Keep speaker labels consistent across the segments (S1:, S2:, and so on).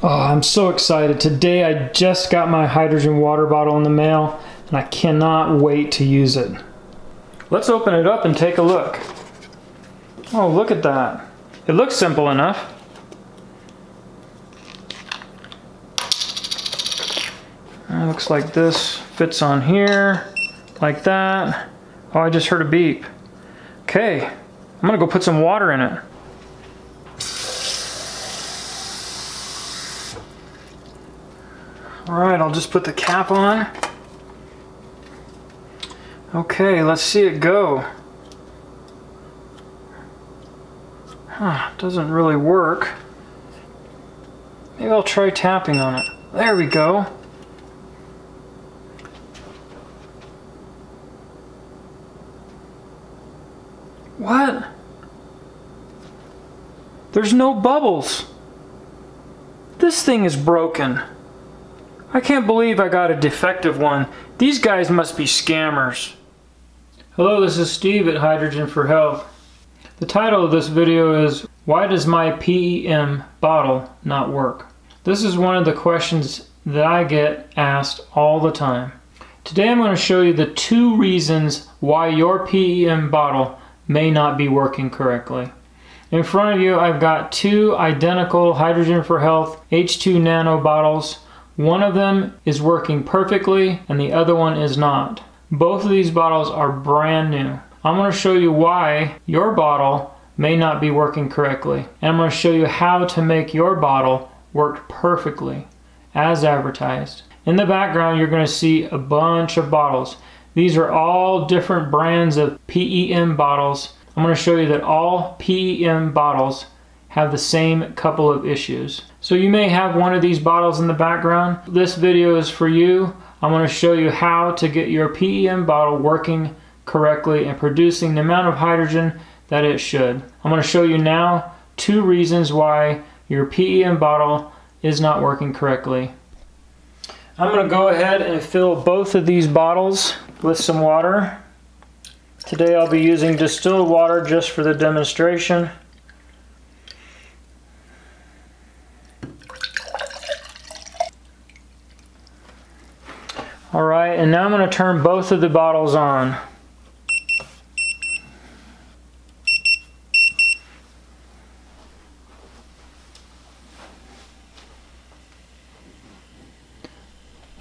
S1: Oh, I'm so excited. Today I just got my hydrogen water bottle in the mail and I cannot wait to use it. Let's open it up and take a look. Oh, look at that. It looks simple enough. It looks like this fits on here, like that. Oh, I just heard a beep. Okay, I'm gonna go put some water in it. All right, I'll just put the cap on. Okay, let's see it go. Huh, doesn't really work. Maybe I'll try tapping on it. There we go. What? There's no bubbles. This thing is broken. I can't believe I got a defective one. These guys must be scammers. Hello, this is Steve at Hydrogen for Health. The title of this video is Why Does My PEM Bottle Not Work? This is one of the questions that I get asked all the time. Today I'm going to show you the two reasons why your PEM bottle may not be working correctly. In front of you I've got two identical Hydrogen for Health H2 Nano bottles one of them is working perfectly and the other one is not. Both of these bottles are brand new. I'm going to show you why your bottle may not be working correctly. And I'm going to show you how to make your bottle work perfectly as advertised. In the background you're going to see a bunch of bottles. These are all different brands of PEM bottles. I'm going to show you that all PEM bottles have the same couple of issues. So you may have one of these bottles in the background. This video is for you. I'm going to show you how to get your PEM bottle working correctly and producing the amount of hydrogen that it should. I'm going to show you now two reasons why your PEM bottle is not working correctly. I'm going to go ahead and fill both of these bottles with some water. Today I'll be using distilled water just for the demonstration. All right, and now I'm going to turn both of the bottles on.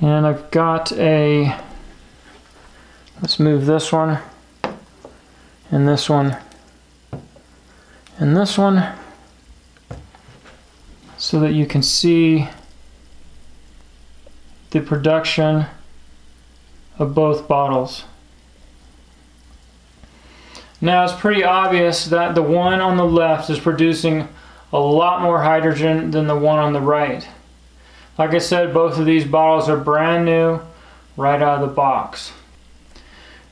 S1: And I've got a, let's move this one, and this one, and this one, so that you can see the production of both bottles. Now it's pretty obvious that the one on the left is producing a lot more hydrogen than the one on the right. Like I said, both of these bottles are brand new right out of the box.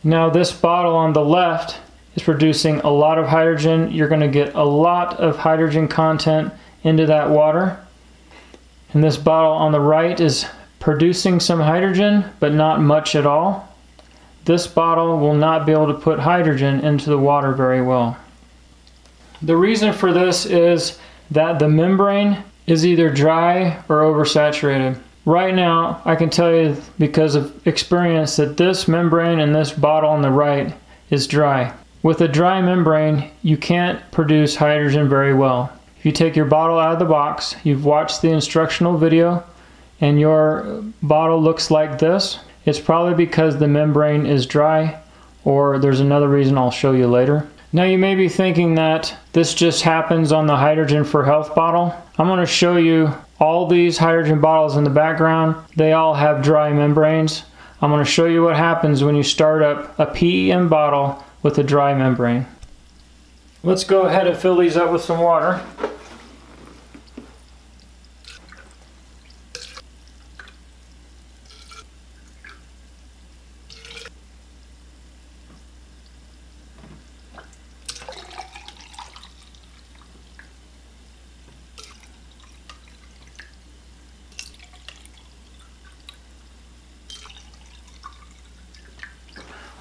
S1: Now this bottle on the left is producing a lot of hydrogen. You're going to get a lot of hydrogen content into that water. And this bottle on the right is producing some hydrogen, but not much at all. This bottle will not be able to put hydrogen into the water very well. The reason for this is that the membrane is either dry or oversaturated. Right now, I can tell you because of experience that this membrane in this bottle on the right is dry. With a dry membrane, you can't produce hydrogen very well. If you take your bottle out of the box, you've watched the instructional video, and your bottle looks like this, it's probably because the membrane is dry or there's another reason I'll show you later. Now you may be thinking that this just happens on the Hydrogen for Health bottle. I'm going to show you all these hydrogen bottles in the background. They all have dry membranes. I'm going to show you what happens when you start up a PEM bottle with a dry membrane. Let's go ahead and fill these up with some water.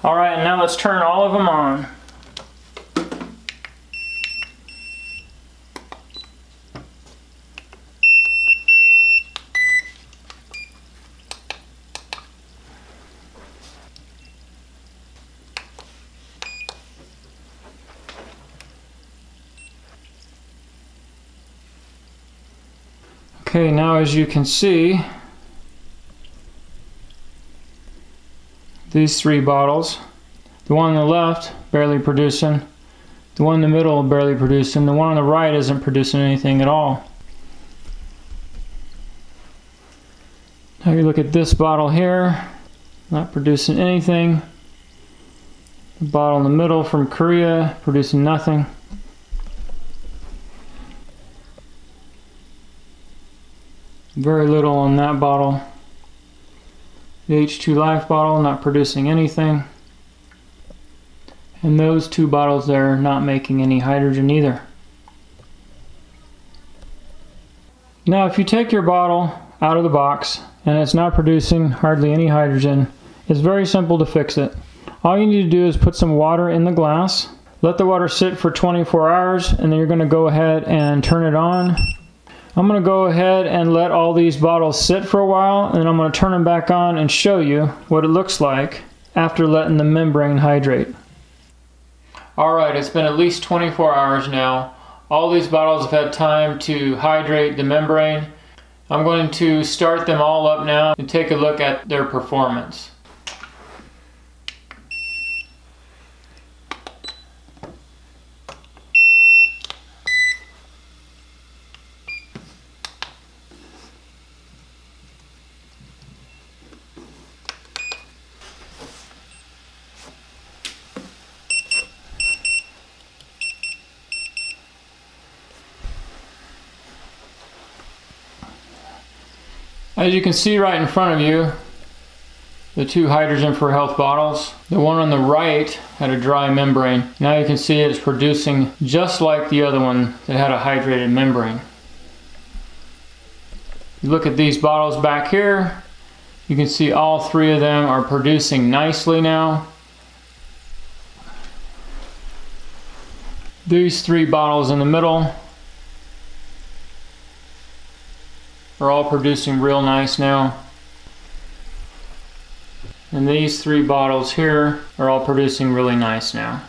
S1: All right, now let's turn all of them on. Okay, now as you can see, these three bottles, the one on the left barely producing, the one in the middle barely producing, the one on the right isn't producing anything at all. Now you look at this bottle here, not producing anything. The bottle in the middle from Korea, producing nothing. Very little on that bottle. The H2 Life bottle not producing anything. And those two bottles there not making any hydrogen either. Now if you take your bottle out of the box and it's not producing hardly any hydrogen, it's very simple to fix it. All you need to do is put some water in the glass, let the water sit for 24 hours, and then you're going to go ahead and turn it on I'm going to go ahead and let all these bottles sit for a while and I'm going to turn them back on and show you what it looks like after letting the membrane hydrate. Alright, it's been at least 24 hours now. All these bottles have had time to hydrate the membrane. I'm going to start them all up now and take a look at their performance. As you can see right in front of you, the two hydrogen for health bottles. The one on the right had a dry membrane. Now you can see it's producing just like the other one that had a hydrated membrane. You look at these bottles back here, you can see all three of them are producing nicely now. These three bottles in the middle are all producing real nice now. And these three bottles here are all producing really nice now.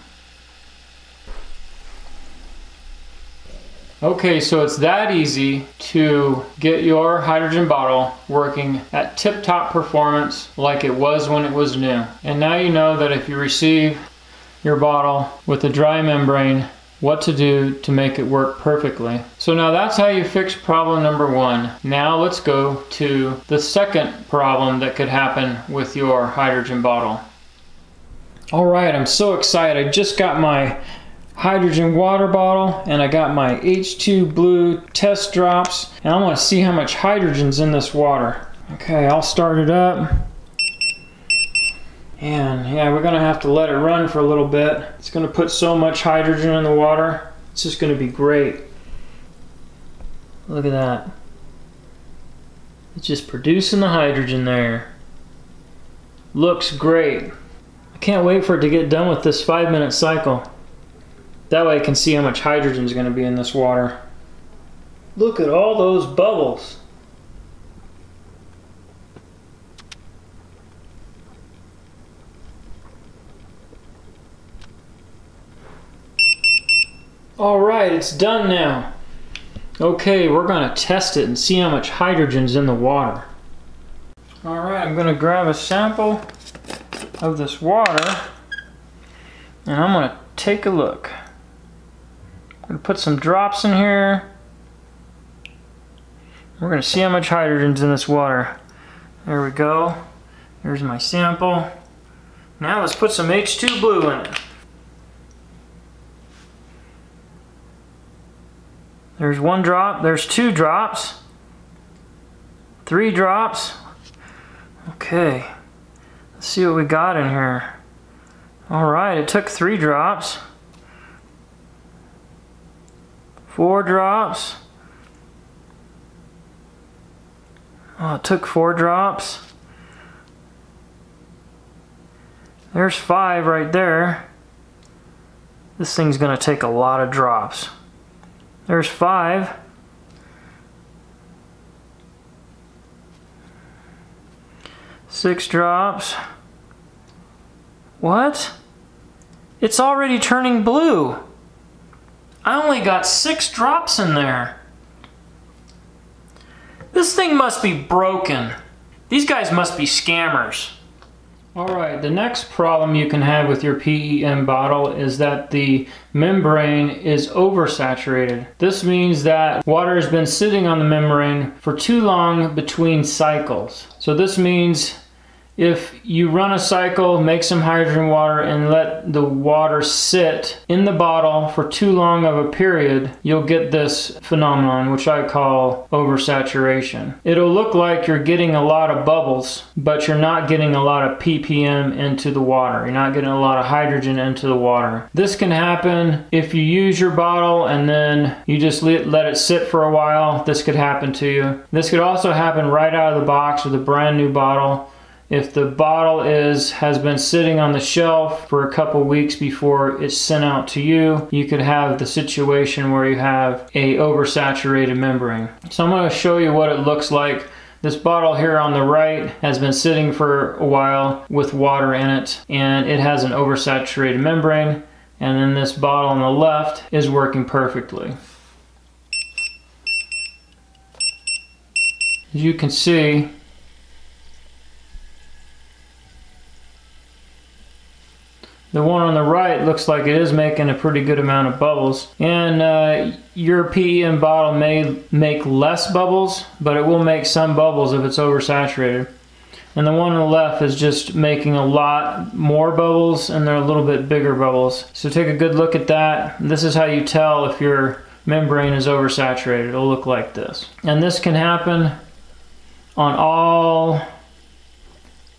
S1: Okay, so it's that easy to get your hydrogen bottle working at tip-top performance like it was when it was new. And now you know that if you receive your bottle with a dry membrane what to do to make it work perfectly. So now that's how you fix problem number one. Now let's go to the second problem that could happen with your hydrogen bottle. All right, I'm so excited. I just got my hydrogen water bottle and I got my H2 blue test drops and I want to see how much hydrogen's in this water. Okay, I'll start it up. And yeah, we're gonna have to let it run for a little bit. It's gonna put so much hydrogen in the water. It's just gonna be great. Look at that. It's just producing the hydrogen there. Looks great. I can't wait for it to get done with this five minute cycle. That way I can see how much hydrogen is gonna be in this water. Look at all those bubbles. All right, it's done now. Okay, we're gonna test it and see how much hydrogen's in the water. All right, I'm gonna grab a sample of this water and I'm gonna take a look. I'm gonna put some drops in here. We're gonna see how much hydrogen's in this water. There we go. Here's my sample. Now let's put some H2 blue in it. There's one drop, there's two drops, three drops. Okay, let's see what we got in here. All right, it took three drops, four drops. Oh, it took four drops. There's five right there. This thing's gonna take a lot of drops. There's five. Six drops. What? It's already turning blue. I only got six drops in there. This thing must be broken. These guys must be scammers. Alright, the next problem you can have with your PEM bottle is that the membrane is oversaturated. This means that water has been sitting on the membrane for too long between cycles. So this means if you run a cycle, make some hydrogen water, and let the water sit in the bottle for too long of a period, you'll get this phenomenon, which I call oversaturation. It'll look like you're getting a lot of bubbles, but you're not getting a lot of ppm into the water. You're not getting a lot of hydrogen into the water. This can happen if you use your bottle and then you just let it sit for a while. This could happen to you. This could also happen right out of the box with a brand new bottle if the bottle is has been sitting on the shelf for a couple weeks before it's sent out to you, you could have the situation where you have a oversaturated membrane. So I'm going to show you what it looks like. This bottle here on the right has been sitting for a while with water in it and it has an oversaturated membrane and then this bottle on the left is working perfectly. As you can see, The one on the right looks like it is making a pretty good amount of bubbles. And uh, your PEM bottle may make less bubbles, but it will make some bubbles if it's oversaturated. And the one on the left is just making a lot more bubbles and they're a little bit bigger bubbles. So take a good look at that. This is how you tell if your membrane is oversaturated. It'll look like this. And this can happen on all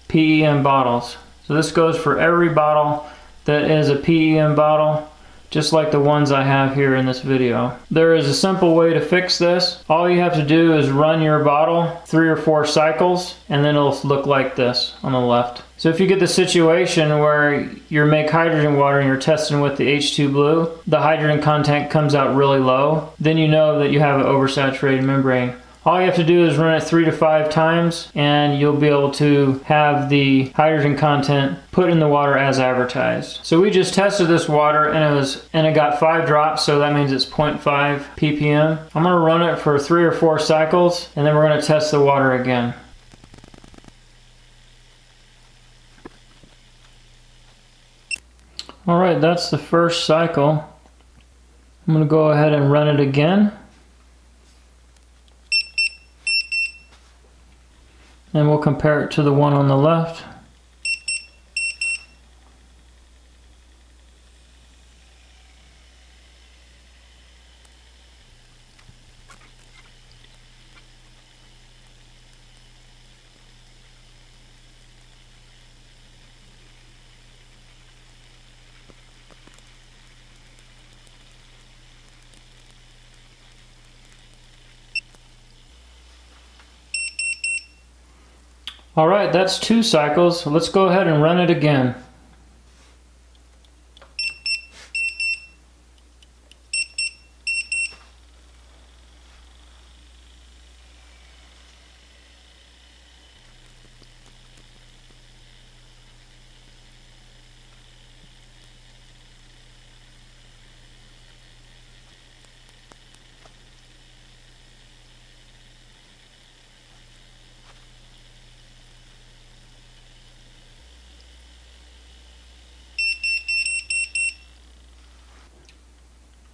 S1: PEM bottles. So this goes for every bottle that is a PEM bottle just like the ones I have here in this video. There is a simple way to fix this. All you have to do is run your bottle three or four cycles and then it'll look like this on the left. So if you get the situation where you make hydrogen water and you're testing with the H2 blue, the hydrogen content comes out really low, then you know that you have an oversaturated membrane. All you have to do is run it three to five times and you'll be able to have the hydrogen content put in the water as advertised. So we just tested this water and it was and it got five drops so that means it's 0.5 ppm. I'm gonna run it for three or four cycles and then we're gonna test the water again. All right, that's the first cycle. I'm gonna go ahead and run it again. And we'll compare it to the one on the left. All right, that's two cycles. Let's go ahead and run it again.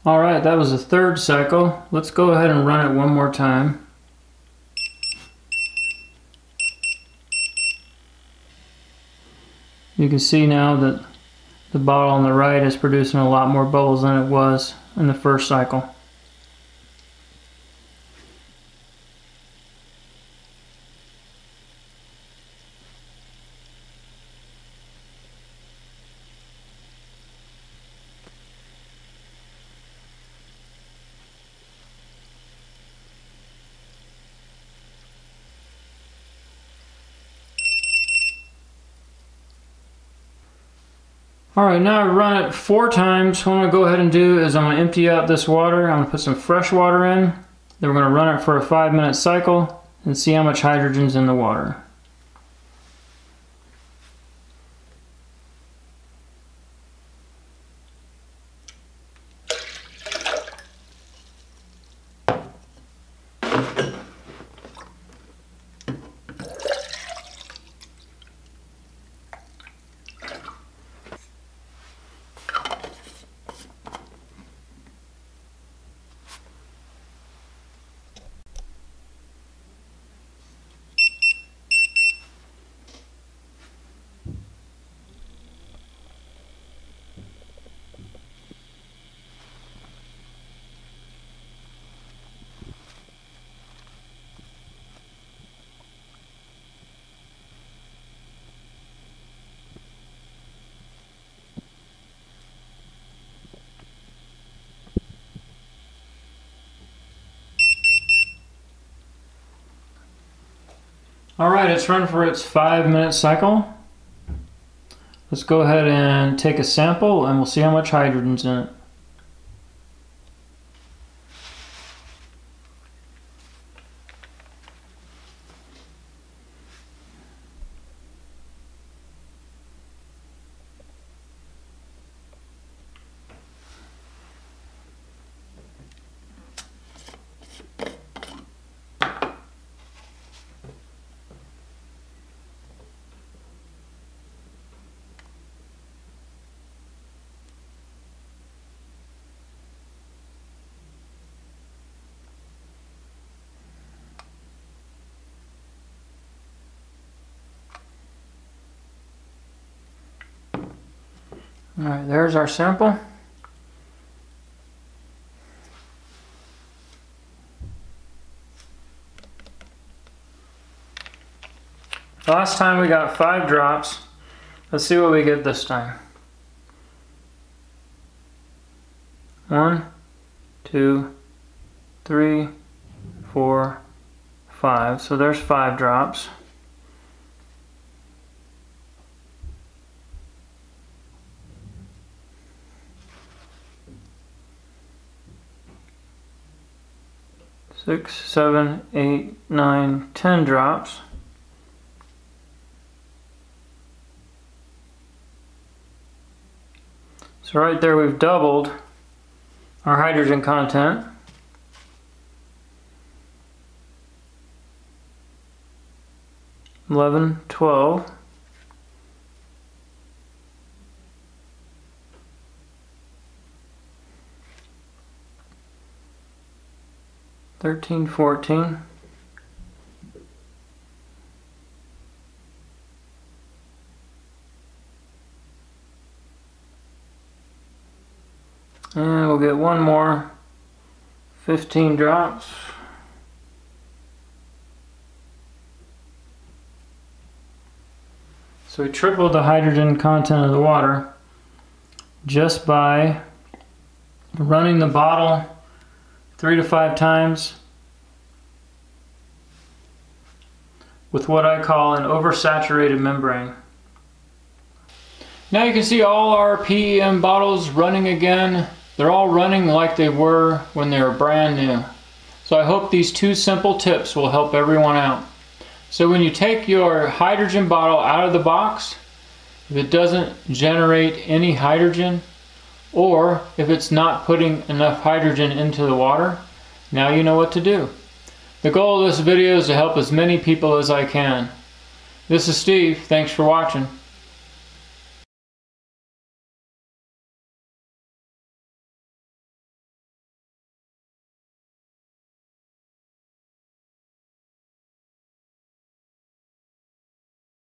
S1: All right, that was the third cycle. Let's go ahead and run it one more time. You can see now that the bottle on the right is producing a lot more bubbles than it was in the first cycle. All right, now I've run it four times. What I'm gonna go ahead and do is I'm gonna empty out this water. I'm gonna put some fresh water in. Then we're gonna run it for a five minute cycle and see how much hydrogen's in the water. All right, it's run for its five minute cycle. Let's go ahead and take a sample and we'll see how much hydrogen's in it. All right, there's our sample. Last time we got five drops. Let's see what we get this time. One, two, three, four, five. So there's five drops. Six, seven, eight, nine, ten drops. So right there we've doubled our hydrogen content. Eleven, twelve. 13, 14. And we'll get one more 15 drops. So we tripled the hydrogen content of the water just by running the bottle three to five times with what I call an oversaturated membrane. Now you can see all our PEM bottles running again. They're all running like they were when they were brand new. So I hope these two simple tips will help everyone out. So when you take your hydrogen bottle out of the box, if it doesn't generate any hydrogen, or if it's not putting enough hydrogen into the water, now you know what to do. The goal of this video is to help as many people as I can. This is Steve, thanks for watching.